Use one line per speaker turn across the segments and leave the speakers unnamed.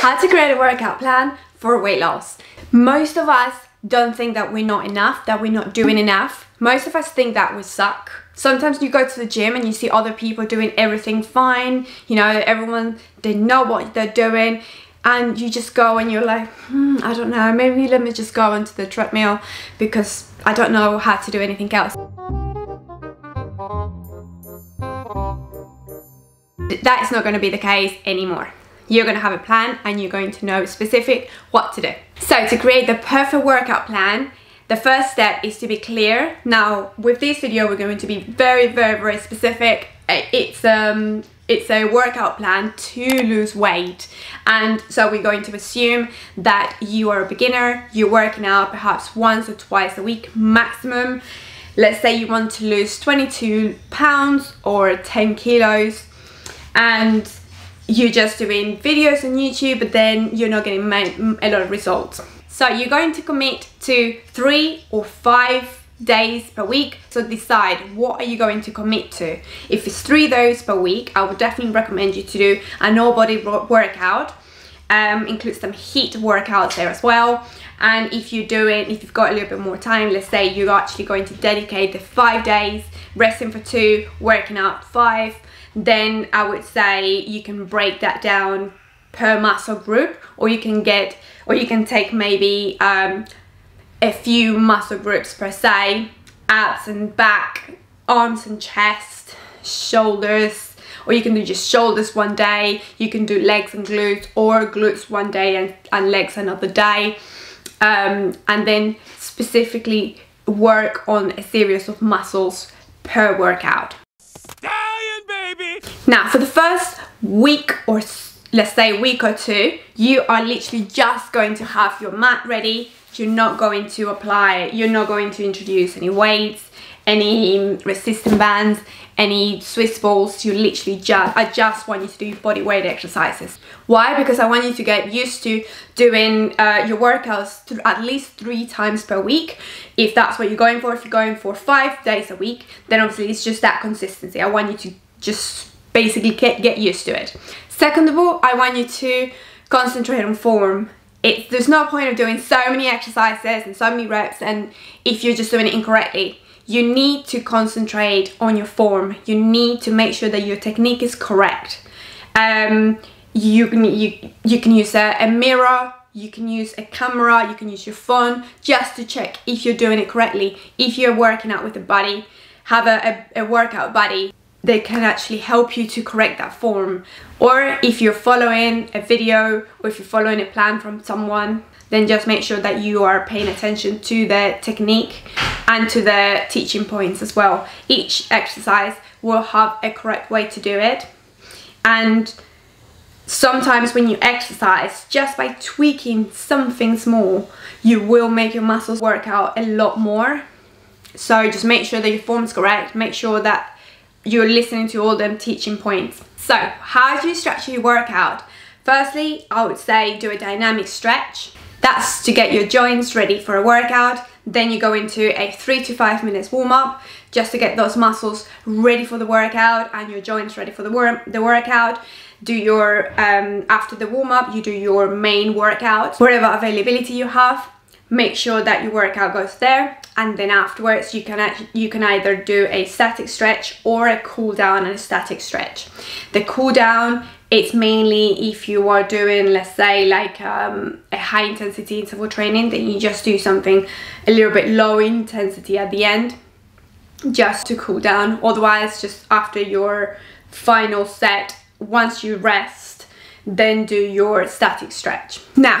How to create a workout plan for weight loss. Most of us don't think that we're not enough, that we're not doing enough. Most of us think that we suck. Sometimes you go to the gym and you see other people doing everything fine, you know, everyone, they know what they're doing and you just go and you're like, hmm, I don't know, maybe let me just go onto the treadmill because I don't know how to do anything else. That is not going to be the case anymore you're going to have a plan and you're going to know specific what to do. So to create the perfect workout plan, the first step is to be clear. Now with this video we're going to be very very very specific. It's um it's a workout plan to lose weight and so we're going to assume that you are a beginner, you're working out perhaps once or twice a week maximum. Let's say you want to lose 22 pounds or 10 kilos and you're just doing videos on YouTube but then you're not getting a lot of results. So you're going to commit to three or five days per week. So decide what are you going to commit to. If it's three days per week i would definitely recommend you to do a no body workout. Um, include some heat workouts there as well. And if you're doing if you've got a little bit more time let's say you're actually going to dedicate the five days resting for two working out five then I would say you can break that down per muscle group or you can get or you can take maybe um, a few muscle groups per se abs and back arms and chest shoulders or you can do just shoulders one day you can do legs and glutes or glutes one day and, and legs another day. Um, and then specifically work on a series of muscles per workout now, for the first week or let's say week or two, you are literally just going to have your mat ready. You're not going to apply, you're not going to introduce any weights, any resistance bands, any Swiss balls. You literally just, I just want you to do body weight exercises. Why? Because I want you to get used to doing uh, your workouts at least three times per week. If that's what you're going for, if you're going for five days a week, then obviously it's just that consistency. I want you to just basically get, get used to it. Second of all, I want you to concentrate on form. It, there's no point of doing so many exercises and so many reps and if you're just doing it incorrectly. You need to concentrate on your form. You need to make sure that your technique is correct. Um, you can you you can use a, a mirror you can use a camera you can use your phone just to check if you're doing it correctly if you're working out with a buddy have a, a, a workout buddy they can actually help you to correct that form. Or if you're following a video or if you're following a plan from someone, then just make sure that you are paying attention to the technique and to the teaching points as well. Each exercise will have a correct way to do it. And sometimes when you exercise, just by tweaking something small, you will make your muscles work out a lot more. So just make sure that your form's correct, make sure that you're listening to all them teaching points. So how do you structure your workout? Firstly, I would say do a dynamic stretch. That's to get your joints ready for a workout. Then you go into a three to five minutes warm up just to get those muscles ready for the workout and your joints ready for the, wor the workout. Do your, um, after the warm up, you do your main workout, whatever availability you have make sure that your workout goes there and then afterwards you can you can either do a static stretch or a cool down and a static stretch. The cool down it's mainly if you are doing let's say like um, a high intensity interval training then you just do something a little bit low intensity at the end just to cool down. Otherwise just after your final set once you rest then do your static stretch. Now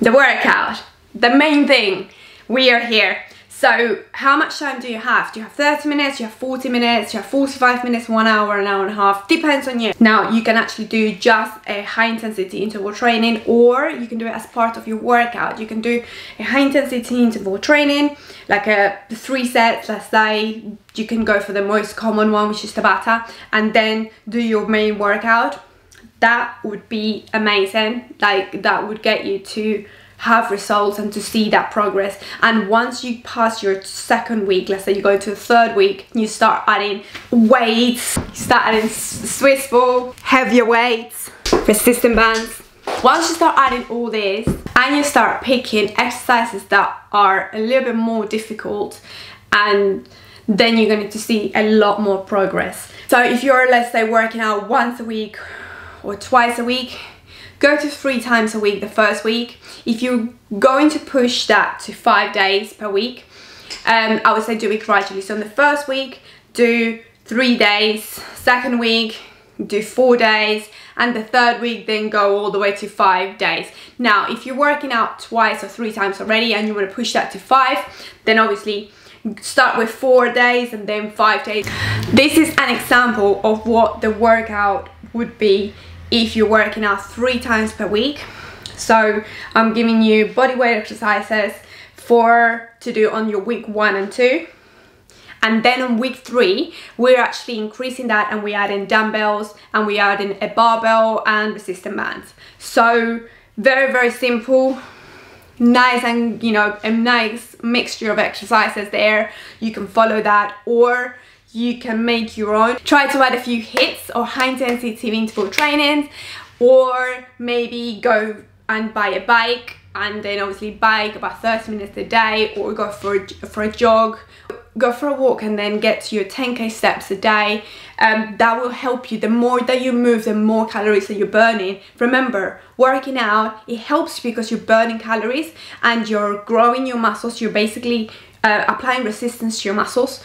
the workout. The main thing, we are here. So how much time do you have? Do you have 30 minutes? Do you have 40 minutes? Do you have 45 minutes, one hour, an hour and a half? Depends on you. Now you can actually do just a high intensity interval training or you can do it as part of your workout. You can do a high intensity interval training, like a three sets, let's say. You can go for the most common one, which is Tabata, and then do your main workout. That would be amazing. Like that would get you to have results and to see that progress and once you pass your second week let's say you go to the third week you start adding weights you start adding Swiss ball heavier weights resistance bands once you start adding all this and you start picking exercises that are a little bit more difficult and then you're going to see a lot more progress. So if you're, let's say, working out once a week or twice a week, go to three times a week the first week. If you're going to push that to five days per week, um, I would say do it gradually. So in the first week, do three days, second week, do four days, and the third week then go all the way to five days. Now, if you're working out twice or three times already and you want to push that to five, then obviously start with four days and then five days. This is an example of what the workout would be if you're working out three times per week. So I'm giving you body weight exercises for to do on your week one and two. And then on week three, we're actually increasing that and we're adding dumbbells and we're adding a barbell and resistance bands. So very, very simple, nice and, you know, a nice mixture of exercises there. You can follow that or you can make your own. Try to add a few HIITs or high intensity interval trainings or maybe go and buy a bike and then obviously bike about 30 minutes a day or go for a, for a jog. Go for a walk and then get to your 10k steps a day. Um, that will help you. The more that you move the more calories that you're burning. Remember working out it helps because you're burning calories and you're growing your muscles. You're basically uh, applying resistance to your muscles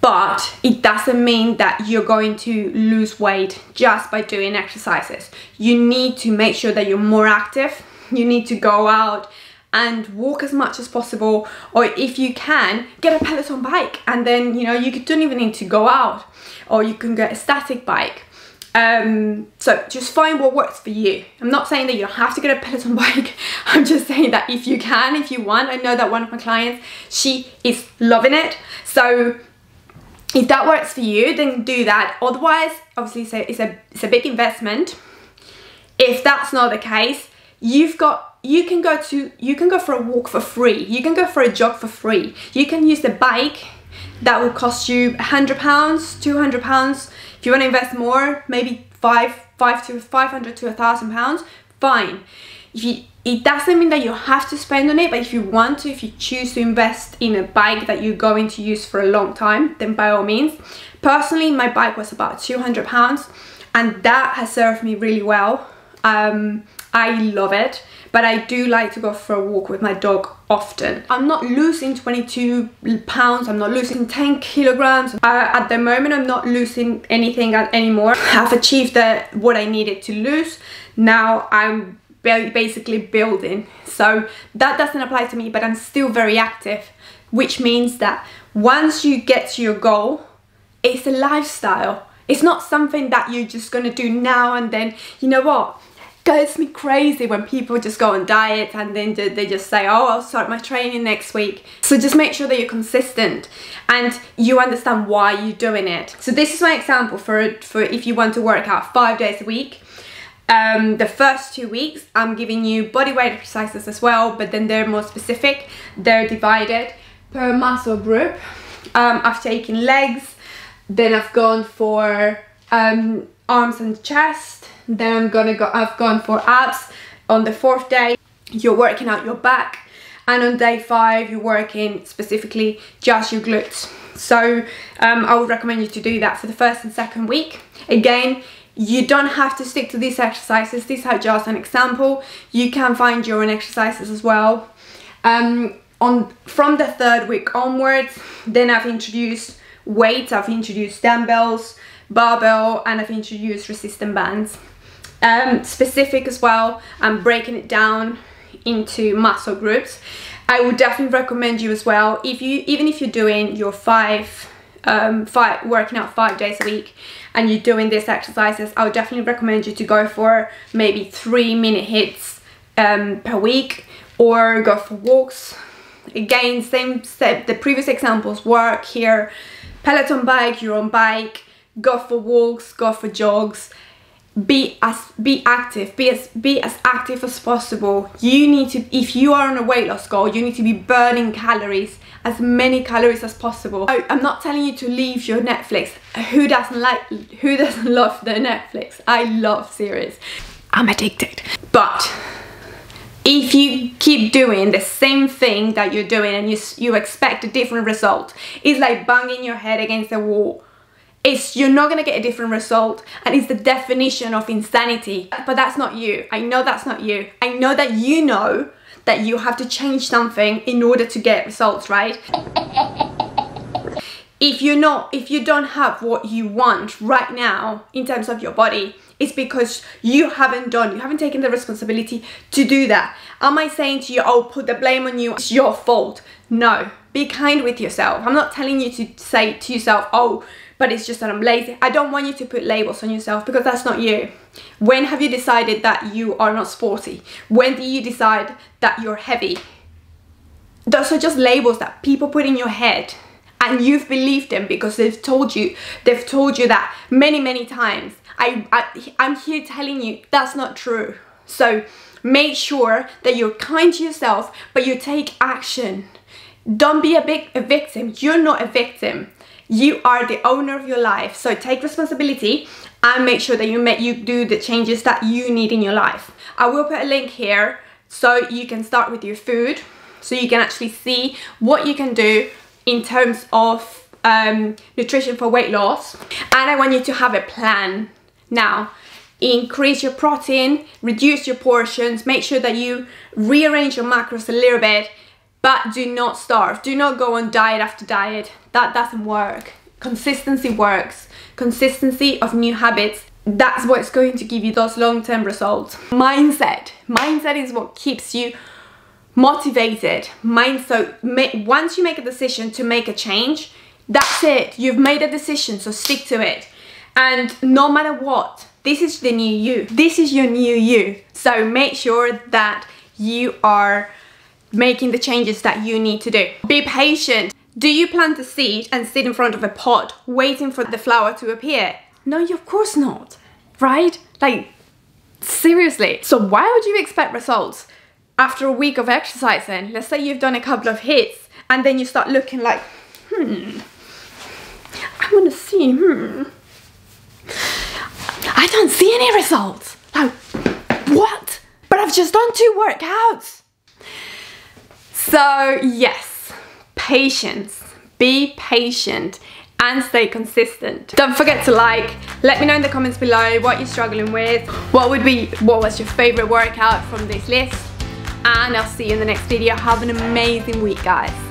but it doesn't mean that you're going to lose weight just by doing exercises you need to make sure that you're more active you need to go out and walk as much as possible or if you can get a peloton bike and then you know you don't even need to go out or you can get a static bike um, so just find what works for you. I'm not saying that you have to get a Peloton bike. I'm just saying that if you can, if you want, I know that one of my clients, she is loving it. So if that works for you, then do that. Otherwise, obviously a, it's a, it's a big investment. If that's not the case, you've got you can go to you can go for a walk for free you can go for a jog for free you can use the bike that will cost you 100 pounds 200 pounds if you want to invest more maybe five five to 500 to a thousand pounds fine if you it doesn't mean that you have to spend on it but if you want to if you choose to invest in a bike that you're going to use for a long time then by all means personally my bike was about 200 pounds and that has served me really well um, I love it but I do like to go for a walk with my dog often. I'm not losing 22 pounds, I'm not losing 10 kilograms. Uh, at the moment I'm not losing anything anymore. I've achieved the, what I needed to lose. Now I'm basically building. So that doesn't apply to me but I'm still very active which means that once you get to your goal it's a lifestyle. It's not something that you're just gonna do now and then. You know what? goes me crazy when people just go on diet and then they just say oh I'll start my training next week so just make sure that you're consistent and you understand why you're doing it so this is my example for for if you want to work out five days a week um, the first two weeks I'm giving you body weight exercises as well but then they're more specific. They're divided per muscle group. Um, I've taken legs then I've gone for um, arms and chest then I'm gonna go I've gone for abs on the fourth day. You're working out your back and on day five you're working specifically just your glutes. So um, I would recommend you to do that for the first and second week. Again you don't have to stick to these exercises. These are just an example. You can find your own exercises as well. Um, on from the third week onwards then I've introduced weights I've introduced dumbbells barbell and I've introduced resistance bands. Um, specific as well and breaking it down into muscle groups. I would definitely recommend you as well, if you even if you're doing your five, um, five working out five days a week and you're doing these exercises, I would definitely recommend you to go for maybe three minute HIITs um, per week or go for walks. Again, same step, the previous examples work here. Peloton bike, your own bike, go for walks, go for jogs be as be active be as be as active as possible. You need to if you are on a weight loss goal you need to be burning calories as many calories as possible. I, i'm not telling you to leave your netflix. Who doesn't like who doesn't love the netflix? I love series. I'm addicted. But if you keep doing the same thing that you're doing and you, you expect a different result, it's like banging your head against the wall. It's, you're not gonna get a different result and it's the definition of insanity. But that's not you. I know that's not you. I know that you know that you have to change something in order to get results, right? if you're not, if you don't have what you want right now in terms of your body, it's because you haven't done, you haven't taken the responsibility to do that. Am I saying to you, oh, put the blame on you, it's your fault? No, be kind with yourself. I'm not telling you to say to yourself, oh, but it's just that I'm lazy. I don't want you to put labels on yourself because that's not you. When have you decided that you are not sporty? When do you decide that you're heavy? Those are just labels that people put in your head and you've believed them because they've told you, they've told you that many, many times. I, I, I'm here telling you that's not true. So make sure that you're kind to yourself, but you take action. Don't be a, big, a victim. You're not a victim. You are the owner of your life. So take responsibility and make sure that you make you do the changes that you need in your life. I will put a link here so you can start with your food so you can actually see what you can do in terms of um, nutrition for weight loss and I want you to have a plan now increase your protein reduce your portions make sure that you rearrange your macros a little bit but do not starve. Do not go on diet after diet. That doesn't work. Consistency works. Consistency of new habits. That's what's going to give you those long-term results. Mindset. Mindset is what keeps you motivated. Mind so once you make a decision to make a change that's it. You've made a decision so stick to it. And no matter what this is the new you. This is your new you. So make sure that you are making the changes that you need to do. Be patient. Do you plant a seed and sit in front of a pot waiting for the flower to appear? No of course not. Right? Like seriously. So why would you expect results after a week of exercising, let's say you've done a couple of HIITs and then you start looking like, hmm, I want to see, hmm, I don't see any results. Like, what? But I've just done two workouts. So yes, patience, be patient and stay consistent. Don't forget to like, let me know in the comments below what you're struggling with, what would be, what was your favorite workout from this list, and I'll see you in the next video. Have an amazing week, guys.